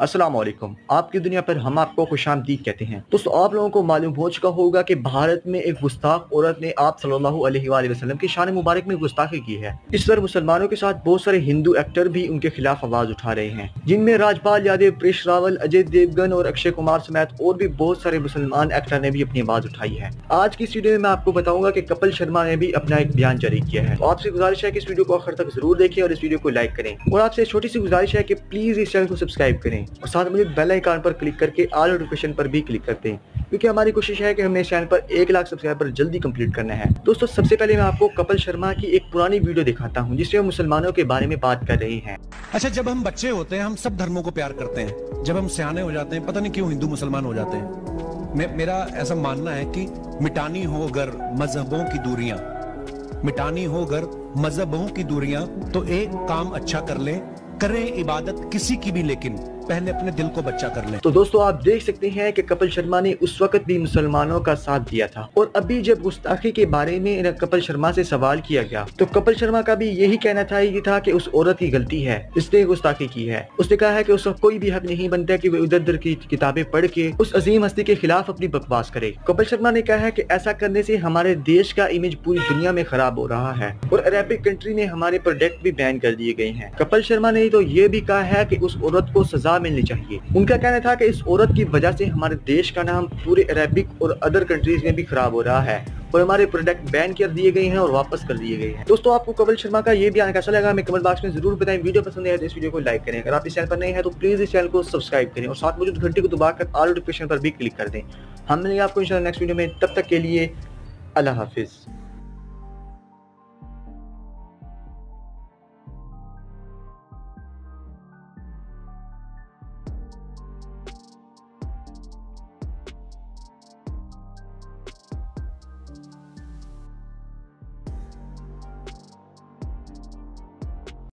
अस्सलाम वालेकुम आपकी दुनिया पर हम आपको खुश आमदीद कहते हैं। दोस्तों, आप लोगों को मालूम हो चुका होगा कि भारत में एक गुस्ताख औरत ने आप सल्लल्लाहु अलैहि वसल्लम की शान मुबारक में गुस्ताखी की है। इस पर मुसलमानों के साथ बहुत सारे हिंदू एक्टर भी उनके खिलाफ आवाज़ उठा रहे हैं। जिनमें राजपाल यादव, प्रेश रावल, अजय देवगन और अक्षय कुमार समेत और भी बहुत सारे मुसलमान एक्टर ने भी अपनी आवाज़ उठाई है। आज की इस वीडियो में मैं आपको बताऊँगा की कपिल शर्मा ने भी अपना एक बयान जारी किया है। तो आपसे गुजारिश है कि इस वीडियो को आखिर तक ज़रूर देखें और इस वीडियो को लाइक करें। और आपसे छोटी सी गुजारिश है की प्लीज़ इस चैनल को सब्सक्राइब करें। और साथ में बेल आइकन पर क्लिक करके ऑल नोटिफिकेशन पर भी क्लिक करते हैं। क्योंकि हमारी कोशिश है कि हमने इस चैनल पर एक लाख सब्सक्राइबर जल्दी कंप्लीट करना है। दोस्तों सबसे पहले मैं आपको कपिल शर्मा की एक पुरानी वीडियो दिखाता हूँ जिसमें मुसलमानों के बारे में बात कर रहे हैं। अच्छा जब हम बच्चे होते हैं हम सब धर्मों को प्यार करते हैं। जब हम सियाने हो जाते हैं पता नहीं क्यों हिंदू मुसलमान हो जाते हैं। मे, मेरा ऐसा मानना है कि मिटानी हो अगर मजहबों की दूरियाँ। मिटानी हो अगर मजहबों की दूरियाँ तो एक काम अच्छा कर ले करें इबादत किसी की भी लेकिन पहले अपने दिल को बच्चा कर ले। तो दोस्तों, आप देख सकते हैं कि कपिल शर्मा ने उस वक्त भी मुसलमानों का साथ दिया था। और अभी जब गुस्ताखी के बारे में कपिल शर्मा से सवाल किया गया तो कपिल शर्मा का भी यही कहना था ये था कि उस औरत की गलती है, इसने गुस्ताखी की है। उसने कहा है कि उसका कोई भी हक नहीं बनता कि वो इधर उधर की किताबें पढ़ के उस अजीम हस्ती के खिलाफ अपनी बकवास करे। कपिल शर्मा ने कहा है कि ऐसा करने से हमारे देश का इमेज पूरी दुनिया में खराब हो रहा है, और अरेबिक कंट्री में हमारे प्रोडक्ट भी बैन कर दिए गए हैं। कपिल शर्मा ने तो ये भी कहा है कि उस औरत को सजा मिलनी चाहिए। उनका कहना था कि इस औरत की वजह से हमारे देश का नाम पूरे अरेबिक और अदर कंट्रीज़ में भी खराब हो रहा है और हमारे प्रोडक्ट बैन कर दिए गए हैं और वापस कर दिए गए हैं। दोस्तों, आपको कपिल शर्मा का ये बयान कैसा लगा? हमें कमेंट बॉक्स में ज़रूर बताएँ। वीडियो पसंद है तो इस वीडियो को लाइक करें। अगर आप इस चैनल पर नए हैं तो प्लीज़ इस चैनल को सब्सक्राइब करें और साथ मौजूद घंटे को दबाकर ऑल नोटिफिकेशन पर भी क्लिक कर दें। हम मिलेंगे आपको इंशाल्लाह नेक्स्ट वीडियो में तब तक के लिए अल्लाह हाफिज़।